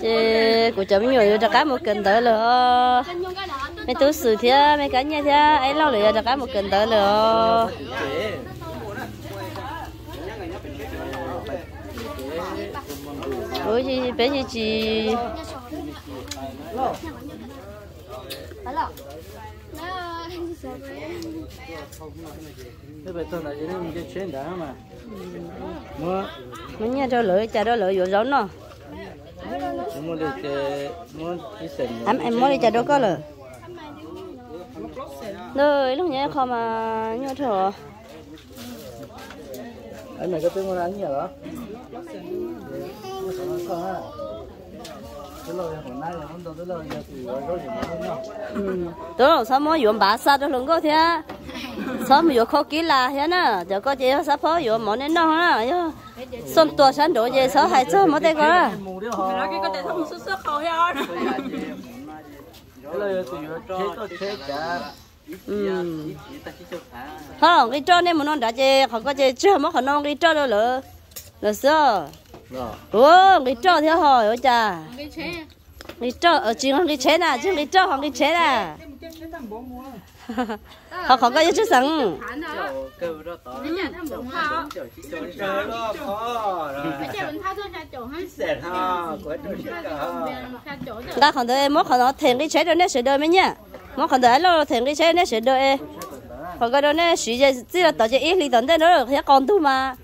chị của chấm nhiều cho cá một cân tới nữa mấy túi sừ thia mấy cái nhà thia ấy lâu lửa cho cá một cân tới nữa ôi chị bé chị chị? Thế bây giờ là cái này cái chuyện đó mà. Mua mấy nhà cho lửa cha đó lửa vô rốn nó em em mới đi cha đó có lửa nơi lúc nhớ không mà nhớ thở. Anh này có tiếng mua ăn nhiều hả nó ừ. Đó là sao mới dùng bà sa đó luôn có thế sao mà dùng khó kỹ là thế nè? Giờ có chị sao phó dùng món nên nó ha xong tua sáng đổ về sao hay sao mới đây có ừ. Không cái trâu này mà nó đã chơi không có chơi chưa? Mất khả năng cái trâu đâu lỡ? Là sao rồi ủa cái trâu thế hỏi ôi cha? Cái trâu ở chỉ không cái chế nè chứ cái trâu không cái chế nè. Họ không có chút sẵn rồi cái chế rồi đã không thể mất khả năng thèm cái chế đó nè sửa đời mấy nhá mất khả năng lo thèm cái chế nè sửa đời còn cái đó nè sửa chơi chỉ là tạo cho ít lý tưởng đấy nữa rồi con tu mà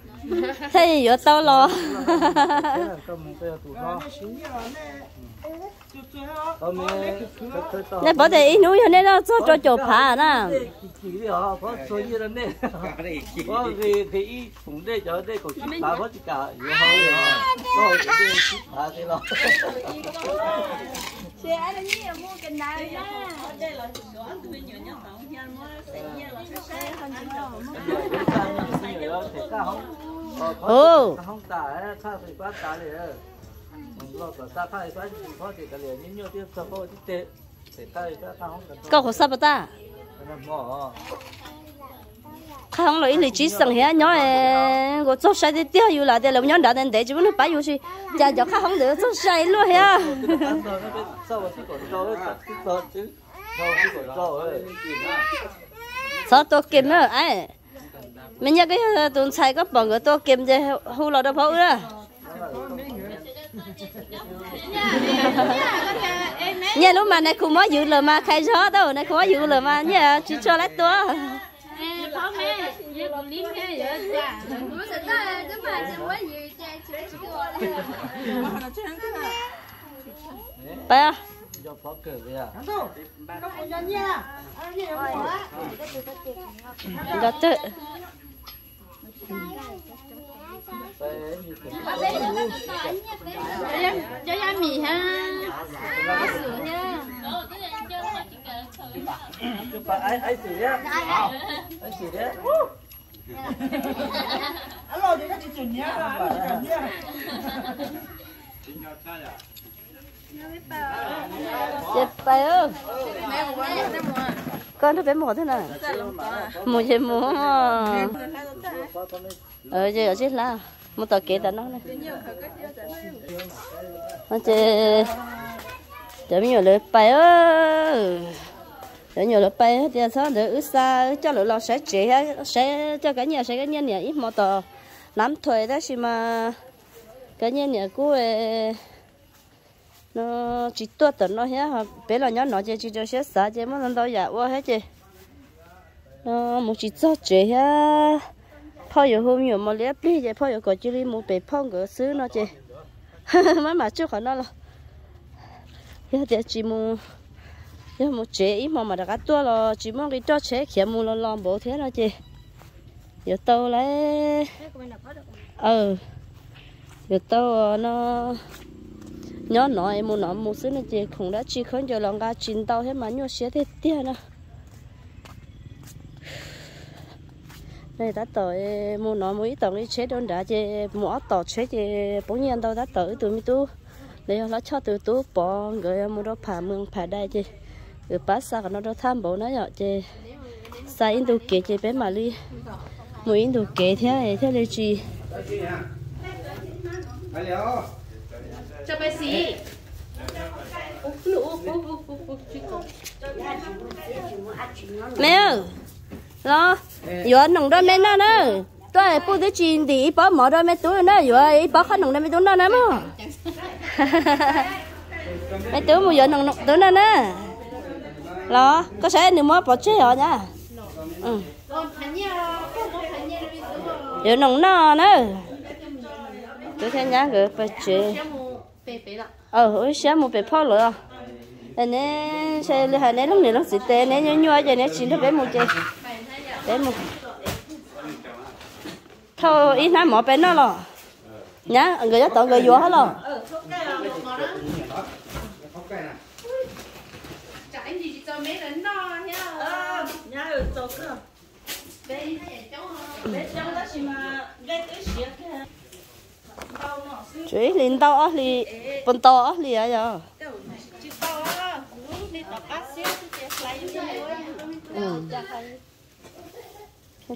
thế gì vậy tao lo. Nè, bỏ để ít núi nên nó cho cho chỗ phá à, nè. Hãy subscribe cho kênh Ghiền Mì Gõ Để không bỏ lỡ những video hấp dẫn chỉ ồ không tả thì quá tả liền sao câu khổ bà ta không lấy lý trí sang hết nhỏ em có cho sai thì tiêu yêu là để làm nhỏ đã đến để chỉ muốn nó nhiêu gì. Cha cho khác không được cho sai luôn ha sao chứ tôi kiếm nữa? Ai mình nhớ cái tuần sai có bằng cái tôi kiếm chơi hú lò đâu phải đó. Nhà lúc mà này cũng mới dự lời mà khai gió đâu, này cũng mới dự lời mà nhà chỉ cho lấy tua bây giờ cho phó cử vậy à đó tự cho ra mì ha. Sữa ha chụp ai ai xỉ đấy ai xỉ đấy Alo, thì các chị chuẩn nhé, chết chuẩn ơ con nó bé mỏ thế này. Mua gì mua ờ chị ở chết là một tờ kế tao nó này. Nó chơi chị nhiều lời bay ơ. Để nhiều lời bay thì sao? Để ướt xa cho lỡ lo sẽ chế sẽ cho cả nhà, sẽ cái nhà nhà ít một tờ lắm thuê đó xí mà. Cái nhà nhà của nó chỉ tuột tận nó hết bé là nhớ nó chỉ chỉ cho xét xã chỉ mà nó đâu giả quá hết chị nó một chỉ cho chị ha phao giờ hôm nhiều mà lép đi vậy phao giờ có chỉ đi một bể phong cái xứ nó chị mà mà chưa khỏi nó là giờ thì chỉ một giờ một chế ít mà mà đã cắt tua là chỉ mong cái cho chế kia mua lo lo bổ thế nó chị giờ tao lấy ừ. Giờ tao nó nhớ nói muốn nói một số này chị không đã chỉ không cho lòng ga chín tàu hết mà nhớ xé thế tiền à này đã tới muốn nói mỗi tàu đi chế đơn đã chị mỗi tàu chế chị bốn nhân đâu đã tới tụi mi tu. Để nó cho tụi tu, bỏ người mua đó phá mương, phá đây chị ở ừ, bát sa nó đó tham bộ nó nhở chị sai in đồ kế chị bé mà đi mỗi in đồ kế thế này thế này chị cho bé xí ơi lo giờ nồng đó mẹ nó nữa tôi phụ tới chuyện thì bỏ mỏ đó mẹ túi nó giờ bỏ khó nồng đó mẹ túi nó nữa mà mẹ túi một giờ nồng nồng túi nó nữa lo có sẽ nếu mà bỏ chơi rồi nha. Ừ. Giờ nồng nó nữa tôi thấy nhá cái phải chơi bé bé là ờ xem một bé phao rồi nè xe là hai nè lúc này lúc gì tê? Nè nhua nhua vậy nè chỉ nó bé một chơi bé một thôi ít năm mỏ bé nó rồi nhá người ta tao người vô hết rồi anh no nha. Ờ, bé này cháu Bé trong đó chỉ mà ghé tới. Nó chú liền tao á li bồn tao á li à giờ chỉ cũng chỉ tôi. ừ.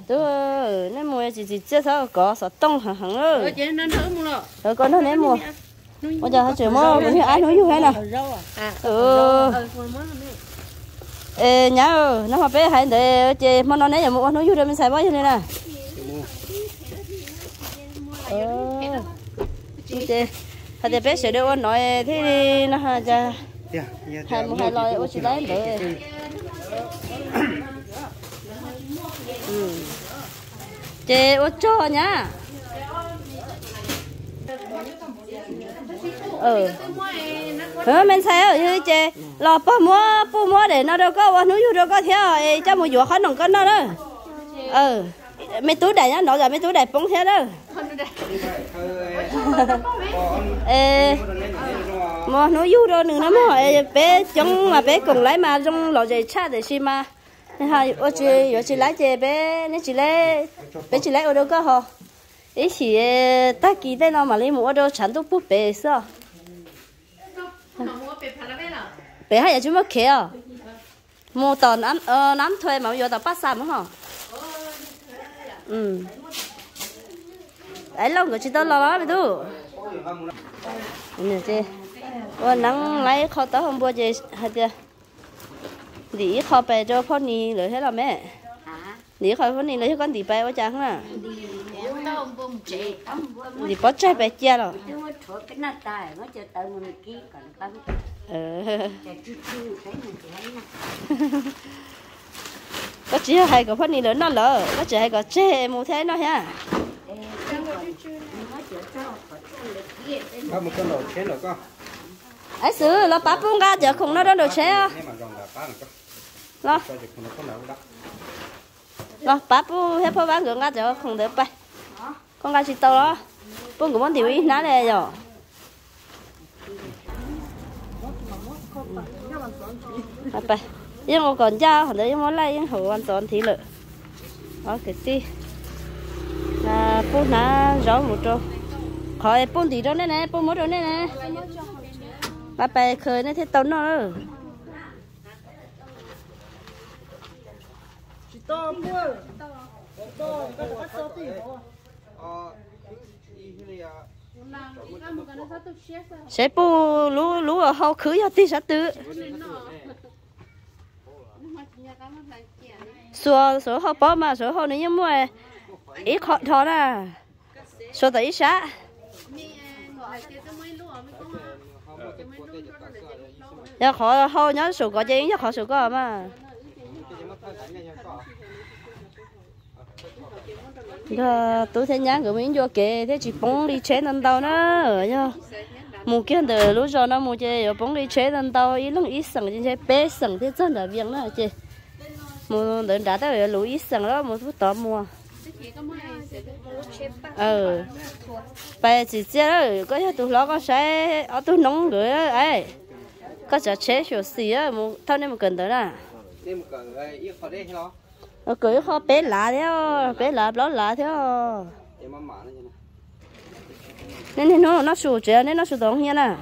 Tôi nè mua gì gì chưa sao? Có sao tông hẳn ở ơi trên nó thở mua rồi con nó nè mua. Bây giờ hai triệu mua? mình ai nói như thế nào? ừ. ê nhá ơi nó mà bé hay để chơi mà nó nè giờ mua nói như thế mình xài bao nhiêu này nè ờ chị. Hay để bé sẽ đưa nói thế đi nó ha cha hai một hai loại ô chỉ lấy để chơi ô cho nhá. Ừ. Ờ mình thấy ở như chơi lò bò mua bò mua để nó đâu có vào núi đâu có theo cho một vụ khó nồng con nó đó. Ừ. Mấy túi đầy nhá nó là mấy túi đầy bông theo đó ê, mà nó yêu đó nữa lắm mà bé chống mà bé cùng lấy mà trong lò dây cha để xí mà. Nên hai, ô chị ô chị lấy chị bé nên chị lấy bé chị lấy ô đâu có hả ý chị ta kỳ đây nó mà lấy một ở đâu chẳng đâu bút bé sao bé phá là hay là chúng mất kia à? mua tờ nắm ờ nắm thuê mà bây giờ tao bắt sao mà hả? Ừ ấy, lâu người chỉ tao lo lo đi tu nè, chị. Ô nắng lấy kho tao không bao giờ hết chưa? Đi kho bè cho phong nì rồi hết rồi mẹ. Đi kho phong nì rồi hết con đi bè ở chẳng à đi bắt trái bè chia rồi. Ờ. Có chỉ hay có phong nì lớn nó lỡ, có chỉ hay có chê mù thế nó ha? Có một con đồ chế rồi con. Ấy xứ nó bắt buông ra giờ không nó đâu được chế nào đó? Nó bắt buông hết phơi bán gượng ra giờ không được bay con gà chỉ tao đó buông của món tiểu ý ná này rồi bay nhưng mà còn cha hồi đấy lấy nhưng hồ an toàn thì lợ đó cái gì à buông ná rõ một chỗ khỏi buông tí đó nè nè buông một chỗ nè nè. Bà bè khơi nó thế tao nó Chỉ to mua. To, có bắt số tỷ bộ. ờ cái sẽ bu lú lú ở hậu khứ cho tí sát tử số số hậu bỏ mà số hậu này nhưng mà ít khó thọ nè số tới ít xã. giờ khó hậu nhớ số có chứ giờ khó số có mà. Giờ tôi thấy nhá của mình vô kệ thế chỉ bóng đi chế lần đầu nữa nhá một cái từ lúc giờ nó một chơi ở ờ, bóng đi chế lần đầu, ít lúc ít sừng trên chế bé sừng là việc nó chứ một đợt đã tới ờ, lũ ít sừng đó một phút tỏ mua ờ bây chỉ chơi đó có cái tụi nó có sẽ ở tụi nông người ấy có sẽ chế sửa xì á một thao nên một cần tới khó lo ở cưới họ bé lá theo bé lá đó lá nó như này. Nên nên nó nó sụt chế nên nó sụt đông nha nè.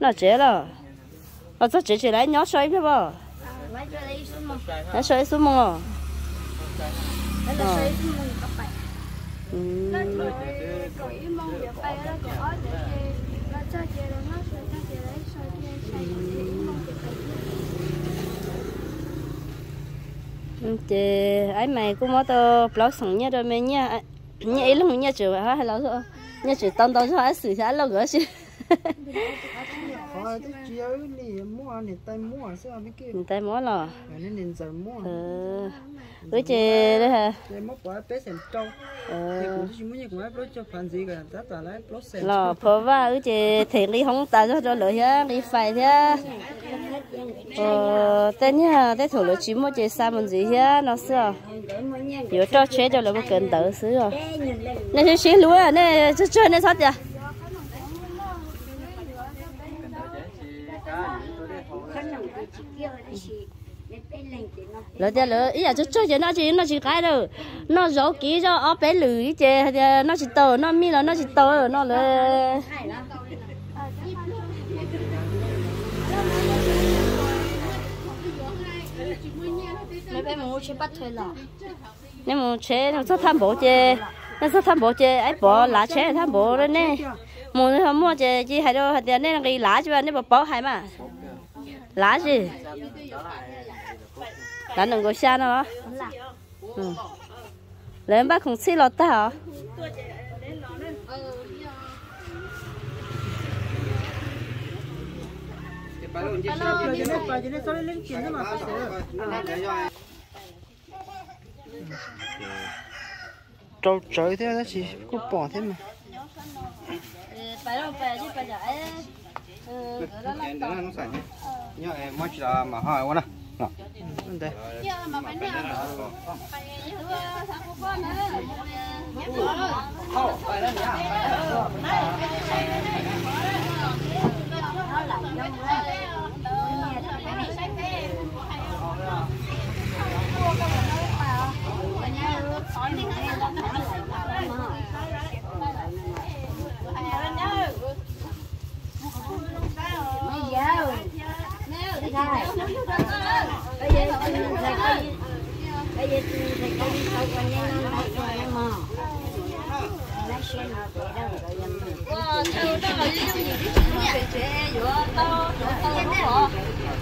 Nó chế rồi ở chỗ chế chế lại nhỏ xoay phải không? Nó xoay xuống mông ờ. Ừ. chị ừ. ừ, ấy mày cũng mất tao blog sống nhá rồi mày nhá nhá ý lúc nhá chữ hả hay là nhá chữ tao tao cho ấy xử sẽ lâu gỡ chứ? Cái chiếu này mua này tay mua sao mấy kia người ta mua lò. Nên nên giờ mua. Ờ với chị đấy hả? Để mất quá bé xem trâu. Thì ờ cũng cho gì cả tất cả xem lò phở và với chị thì đi không ta cho cho lỡ nhá đi phải thế ờ tên nhá tên thủ lỡ chỉ mua chị sao mình gì nhá nó xưa giờ cho chế cho là một cần tự xứ rồi. Nên xí lúa à nên chơi nên sao vậy lỡ giờ lỡ ý là chơi cho nó chỉ nó chỉ cái đâu nó giấu kỹ cho ở bé lử ý chè nó chỉ tờ nó mi là nó chỉ tờ nó lỡ là nếu mà chế nó sao tham bộ chè nó sao tham bộ chè ấy bỏ lá chế tham bộ đó nè. Mua nó mua chè chỉ hay đâu hay tiền nên cái lá chứ nên bỏ bỏ hay mà lá gì? Lá đừng có xa nó ừ. Lên bác không xí lọt ta hả? Trâu trời thế đó chị cứ bỏ thế mà. Phải đâu phải chứ phải giải cái đó nó em mới là mà hỏi quá nè đây mà phải nào phải hứa sáng của con nữa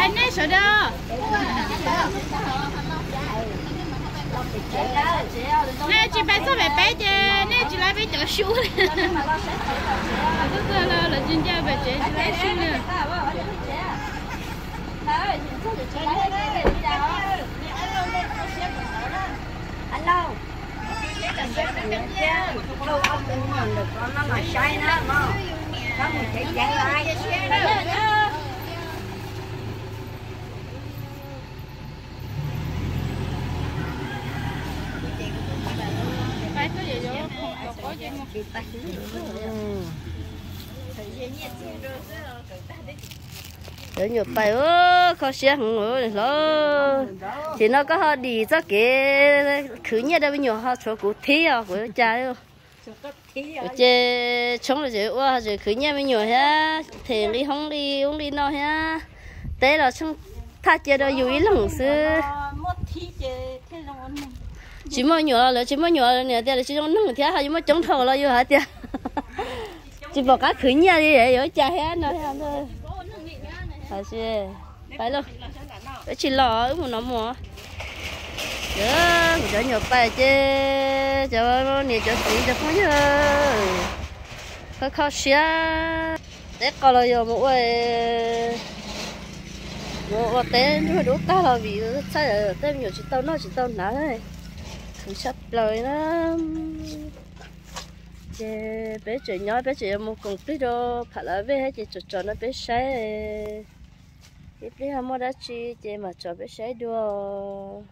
anh ấy sửa đó. Nè chị bé sao bé bé chứ, nè chị lại bài cho sưu. Tức là là chuyên gia bé chế chị lại sưu nè. alo đâu ông cũng nhận được con nó mà sai nó mà có một cái chạy lại Bài có gì vô? Có gì để nhiều tay ơ khó xe không rồi lo thì nó có họ đi cho cái khử nhẹ đâu nhiều họ cho cụ thi à của cha đâu chế chống là chế ủa chế khử nhẹ mới nhiều ha thì đi không đi không đi nó ha thế là xong ta chế đó yêu ý lắm sư chỉ mới nhỏ là chỉ mới nhỏ là nè là chỉ trong nâng thế hay mới chống thầu là yêu hả tia? Chỉ bỏ cá khử nhẹ đi để ở cha hết nó thôi. Phải chứ phải luôn. Phải chỉ lò ứng một nó mua. Chứ cho nhiều bài chứ cho nhiều cho tí cho không nhớ khó khó xía để coi là giờ một cái một tên nó đủ ta là vì sao giờ tên nhiều chỉ tao nó chỉ tao nã thôi không sắp lời lắm chị bé chị nhỏ bé chị một cùng tí đô. Phải là về hết chị cho cho nó bé say cái bé ham mua đã chi chị mà cho bé say đùa.